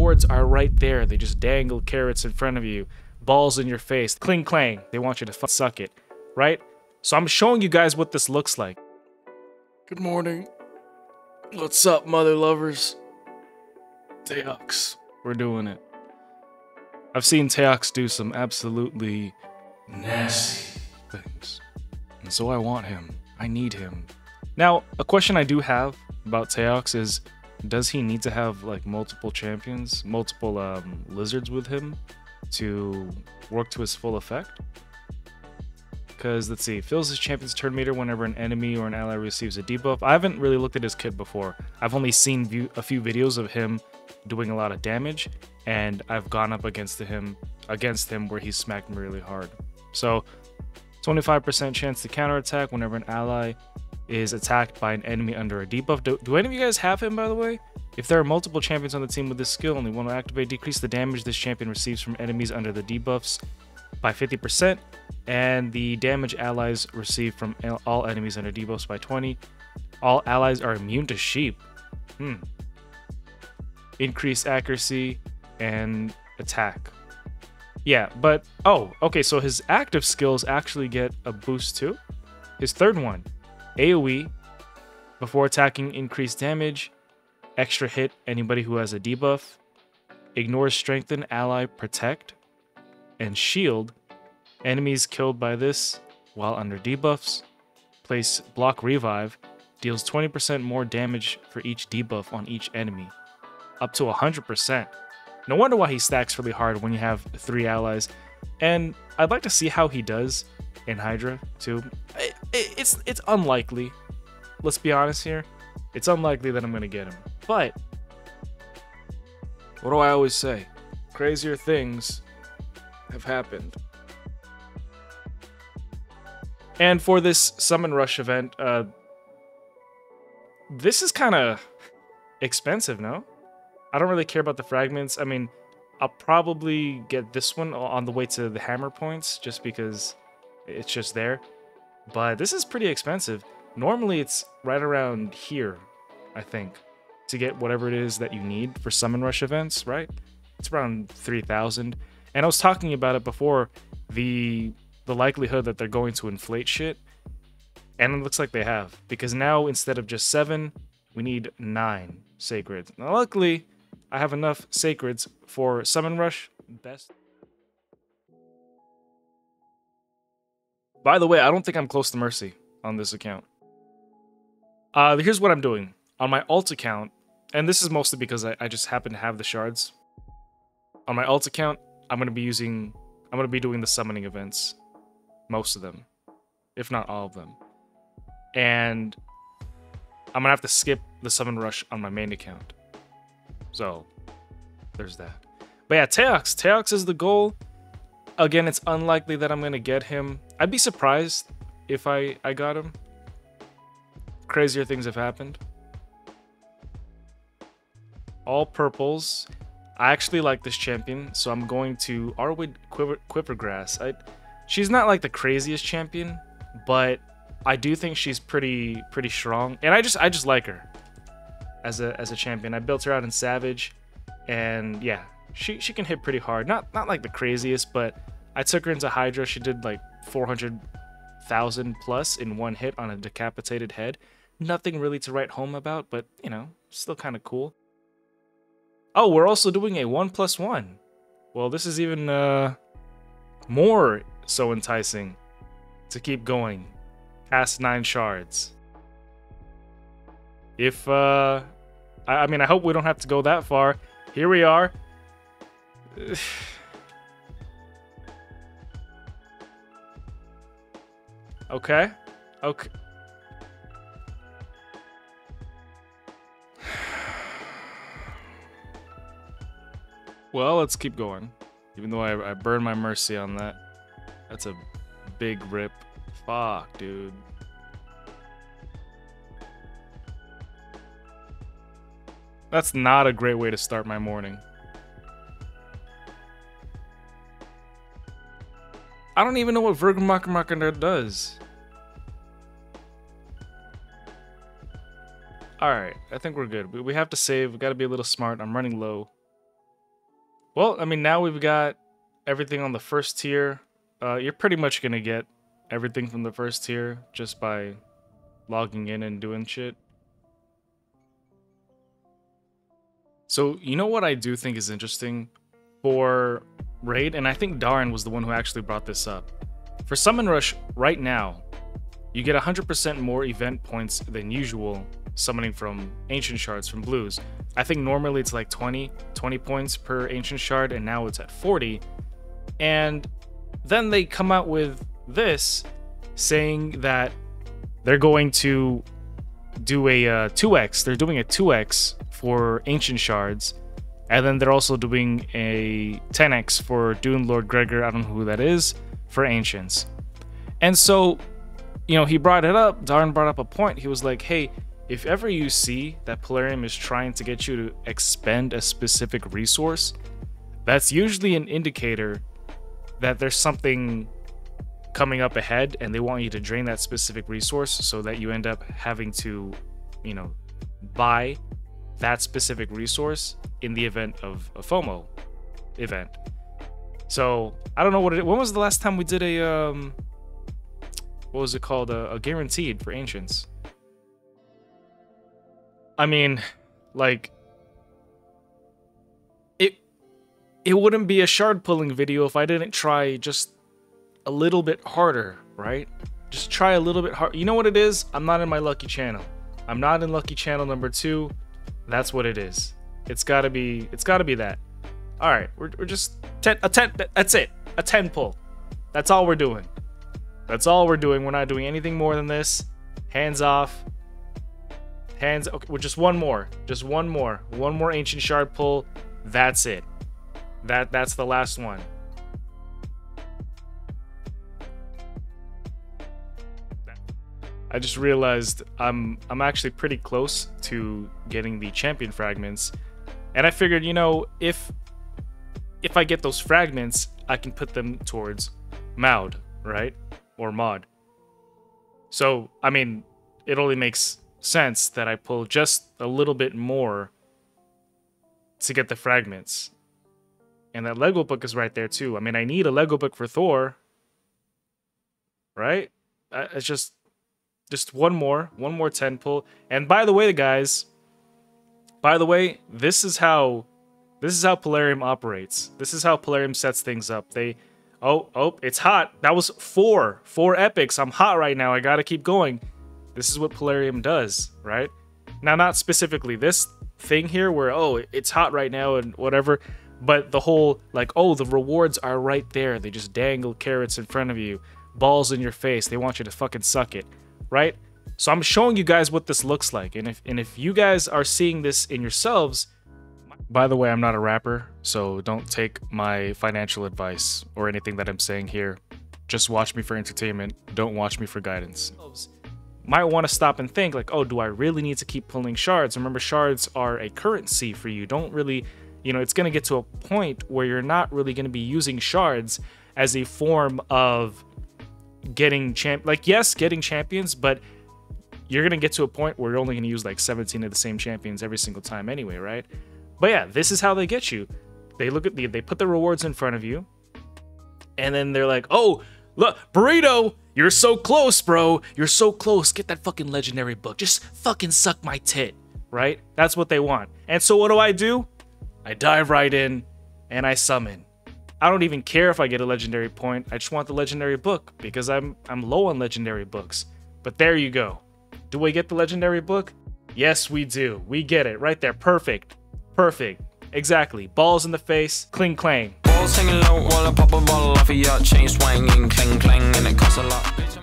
rewards are right there. They just dangle carrots in front of you, balls in your face, cling clang. They want you to suck it, right? So I'm showing you guys what this looks like. Good morning. What's up, mother lovers? Teox. We're doing it. I've seen Teox do some absolutely nasty things. And so I want him. I need him. Now, a question I do have about Teox is does he need to have like multiple champions, multiple um, lizards with him to work to his full effect? Because let's see, fills his champion's turn meter whenever an enemy or an ally receives a debuff. I haven't really looked at his kit before. I've only seen view, a few videos of him doing a lot of damage, and I've gone up against him against him where he smacked me really hard. So 25% chance to counterattack whenever an ally is attacked by an enemy under a debuff. Do, do any of you guys have him, by the way? If there are multiple champions on the team with this skill they want to activate, decrease the damage this champion receives from enemies under the debuffs by 50%, and the damage allies receive from all enemies under debuffs by 20. All allies are immune to sheep. Hmm. Increase accuracy and attack. Yeah, but oh, okay, so his active skills actually get a boost too. His third one, AoE, before attacking, increased damage, extra hit anybody who has a debuff, ignores strengthen ally protect, and shield Enemies killed by this while under debuffs place block revive deals 20% more damage for each debuff on each enemy, up to 100%. No wonder why he stacks really hard when you have three allies. And I'd like to see how he does in Hydra too. It's it's unlikely. Let's be honest here. It's unlikely that I'm gonna get him. But what do I always say? Crazier things have happened. And for this Summon Rush event, uh, this is kind of expensive, no? I don't really care about the fragments. I mean, I'll probably get this one on the way to the hammer points just because it's just there. But this is pretty expensive. Normally it's right around here, I think, to get whatever it is that you need for Summon Rush events, right? It's around 3,000. And I was talking about it before, the the likelihood that they're going to inflate shit. And it looks like they have. Because now, instead of just seven, we need nine sacreds. Now, luckily, I have enough sacreds for Summon Rush. Best. By the way, I don't think I'm close to Mercy on this account. Uh, here's what I'm doing. On my alt account, and this is mostly because I, I just happen to have the shards. On my alt account, I'm going to be using... I'm going to be doing the summoning events most of them, if not all of them. And I'm gonna have to skip the summon rush on my main account. So there's that. But yeah, Teox. Teox is the goal. Again, it's unlikely that I'm gonna get him. I'd be surprised if I, I got him. Crazier things have happened. All purples. I actually like this champion, so I'm going to Arweed Quiver, Quivergrass. I She's not like the craziest champion, but I do think she's pretty pretty strong, and I just I just like her as a as a champion. I built her out in Savage, and yeah, she she can hit pretty hard. Not not like the craziest, but I took her into Hydra. She did like 400,000 plus in one hit on a decapitated head. Nothing really to write home about, but you know, still kind of cool. Oh, we're also doing a one plus one. Well, this is even uh, more so enticing to keep going past nine shards. If, uh, I, I mean, I hope we don't have to go that far. Here we are. okay. Okay. Well, let's keep going. Even though I, I burned my mercy on that. That's a big rip. Fuck, dude. That's not a great way to start my morning. I don't even know what Vergamakamakaner does. Alright, I think we're good. We have to save. We gotta be a little smart. I'm running low. Well, I mean, now we've got everything on the first tier. Uh, you're pretty much gonna get everything from the first tier just by logging in and doing shit. So, you know what I do think is interesting for Raid, and I think Darn was the one who actually brought this up. For Summon Rush, right now, you get 100% more event points than usual summoning from Ancient Shards from Blues. I think normally it's like 20, 20 points per Ancient Shard, and now it's at 40. And then they come out with this saying that they're going to do a uh, 2x. They're doing a 2x for Ancient Shards. And then they're also doing a 10x for Dune Lord Gregor. I don't know who that is for Ancients. And so, you know, he brought it up. Darn brought up a point. He was like, hey, if ever you see that Plarium is trying to get you to expend a specific resource, that's usually an indicator that there's something coming up ahead and they want you to drain that specific resource so that you end up having to, you know, buy that specific resource in the event of a FOMO event. So I don't know what it. When was the last time we did a um, what was it called? A, a guaranteed for ancients. I mean, like it. It wouldn't be a shard pulling video if I didn't try just a little bit harder, right? Just try a little bit hard. You know what it is? I'm not in my lucky channel. I'm not in lucky channel number two. That's what it is. It's gotta be. It's gotta be that. All right, we're, we're just ten, a ten. That's it. A ten pull. That's all we're doing. That's all we're doing. We're not doing anything more than this. Hands off. Hands. Okay, well, just one more. Just one more. One more ancient shard pull. That's it. That that's the last one. I just realized I'm I'm actually pretty close to getting the champion fragments. And I figured, you know, if if I get those fragments, I can put them towards Maud, right? Or Mod. So, I mean, it only makes sense that I pull just a little bit more to get the fragments. And that Lego book is right there too. I mean, I need a Lego book for Thor. Right? It's just just one more, one more 10 pull. And by the way, guys, by the way, this is how this is how Plarium operates. This is how Plarium sets things up. They Oh, oh, it's hot. That was four. Four epics. I'm hot right now. I gotta keep going. This is what Plarium does, right? Now, not specifically this thing here where, oh, it's hot right now and whatever, but the whole, like, oh, the rewards are right there. They just dangle carrots in front of you, balls in your face. They want you to fucking suck it right? So I'm showing you guys what this looks like. And if and if you guys are seeing this in yourselves, by the way, I'm not a rapper, so don't take my financial advice or anything that I'm saying here. Just watch me for entertainment. Don't watch me for guidance. Might want to stop and think like, oh, do I really need to keep pulling shards? Remember, shards are a currency for you. Don't really, you know, it's going to get to a point where you're not really going to be using shards as a form of getting champ like yes getting champions but you're gonna get to a point where you're only gonna use like 17 of the same champions every single time anyway right? But yeah this is how they get you. They look at the they put the rewards in front of you and then they're like oh look burrito you're so close bro. You're so close. Get that fucking legendary book. Just fucking suck my tit. Right? That's what they want. And so what do i do? I dive right in and i summon I don't even care if I get a legendary point. I just want the legendary book because I'm I'm low on legendary books. But there you go. Do we get the legendary book? Yes, we do. We get it right there. Perfect. Perfect. Exactly. Balls in the face. Cling clang. Balls hanging low while I pop a bottle off of your chain swinging. Clang clang and it costs a lot.